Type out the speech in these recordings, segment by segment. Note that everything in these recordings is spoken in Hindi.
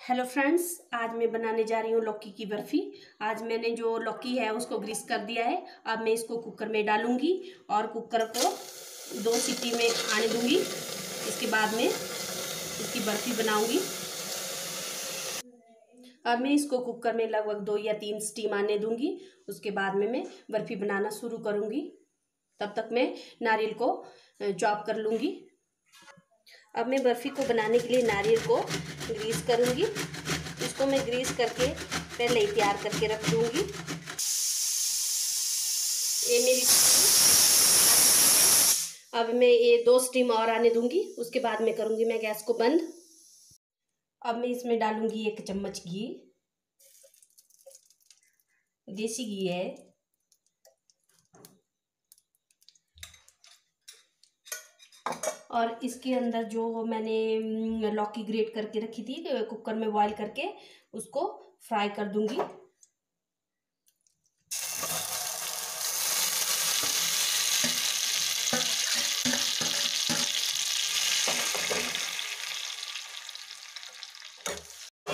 हेलो फ्रेंड्स, आज मैं बनाने जा रही हूँ लौकी की बर्फ़ी। आज मैंने जो लौकी है उसको ग्रीस कर दिया है। अब मैं इसको कुकर में डालूँगी और कुकर को दो सीटी में आने दूँगी। इसके बाद में इसकी बर्फ़ी बनाऊँगी। अब मैं इसको कुकर में लगभग दो या तीन स्टीम आने दूँगी। उसके बाद में मैं बर्फ़ी बनाना शुरू करूँगी। तब तक मैं नारियल को चॉप कर लूँगी। अब मैं बर्फ़ी को बनाने के लिए नारियल को ग्रीस करूँगी। इसको मैं ग्रीस करके पहले ही तैयार करके रख दूँगी। ये मेरी अब मैं ये दो स्टीम और आने दूँगी। उसके बाद में करूँगी मैं गैस को बंद। अब मैं इसमें डालूँगी एक चम्मच घी। देसी घी है। और इसके अंदर जो मैंने लौकी ग्रेट करके रखी थी कुकर में बॉईल करके, उसको फ्राई कर दूँगी।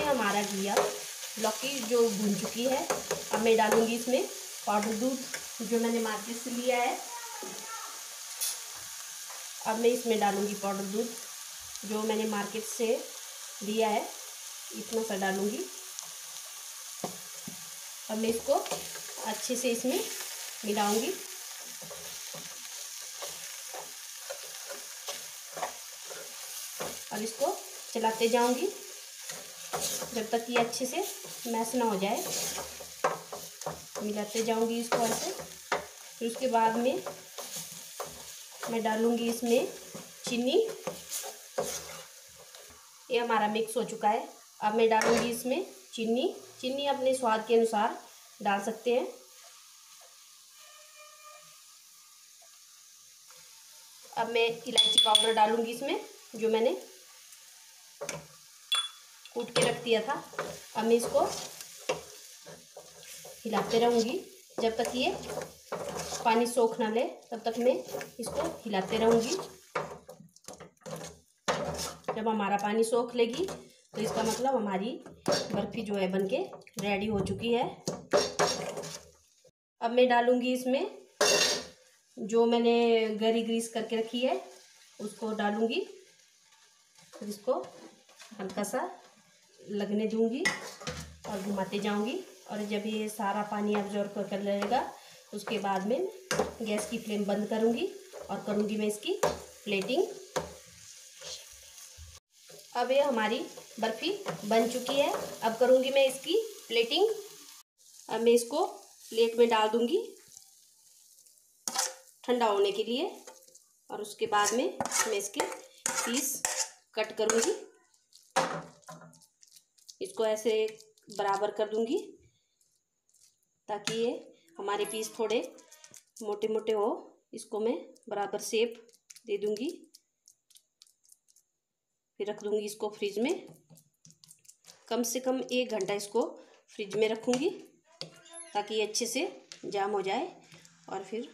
हमारा घिया, लौकी जो भून चुकी है, अब मैं डालूँगी इसमें पाउडर दूध, जो मैंने मार्केट से लिया है। अब मैं इसमें डालूँगी पाउडर दूध, जो मैंने मार्केट से लिया है, इतना सा डालूँगी। अब मैं इसको अच्छे से इसमें मिलाऊँगी। अब इसको चलाते जाऊँगी, जब तक ये अच्छे से मैश ना हो जाए। मिलाते जाऊँगी इसको ऐसे, फिर उसके बाद में मैं डालूँगी इसमें चीनी। ये हमारा मिक्स हो चुका है। अब मैं डालूँगी इसमें चीनी। चीनी अपने स्वाद के अनुसार डाल सकते हैं। अब मैं इलायची पाउडर डालूँगी इसमें, जो मैंने कूट के रख दिया था। अब मैं इसको हिलाते रहूँगी, जब तक ये पानी सोख ना ले, तब तक मैं इसको हिलाते रहूँगी। जब हमारा पानी सोख लेगी तो इसका मतलब हमारी बर्फ़ी जो है बनके रेडी हो चुकी है। अब मैं डालूँगी इसमें जो मैंने गरी ग्रीस करके रखी है, उसको डालूँगी। फिर इसको हल्का सा लगने दूँगी और घुमाते जाऊँगी। और जब ये सारा पानी ऑब्जॉर्व कर लेगा उसके बाद में गैस की फ्लेम बंद करूँगी और करूँगी मैं इसकी प्लेटिंग। अब ये हमारी बर्फ़ी बन चुकी है। अब करूँगी मैं इसकी प्लेटिंग। अब मैं इसको प्लेट में डाल दूँगी ठंडा होने के लिए। और उसके बाद में मैं इसके पीस कट करूँगी। इसको ऐसे बराबर कर दूँगी ताकि ये हमारे पीस थोड़े मोटे मोटे हो, इसको मैं बराबर सेप दे दूँगी। फिर रख दूँगी इसको फ्रिज में। कम से कम एक घंटा इसको फ्रिज में रखूँगी, ताकि ये अच्छे से जाम हो जाए। और फिर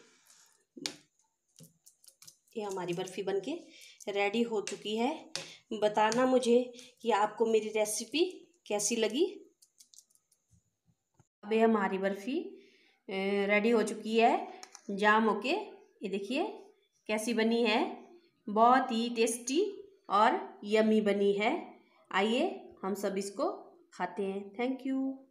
ये हमारी बर्फ़ी बनके रेडी हो चुकी है। बताना मुझे कि आपको मेरी रेसिपी कैसी लगी? अब ये हमारी बर्फ़ी रेडी हो चुकी है। जाम होके, ये देखिए, कैसी बनी है। बहुत ही टेस्टी और यमी बनी है। आइए, हम सब इसको खाते हैं। Thank you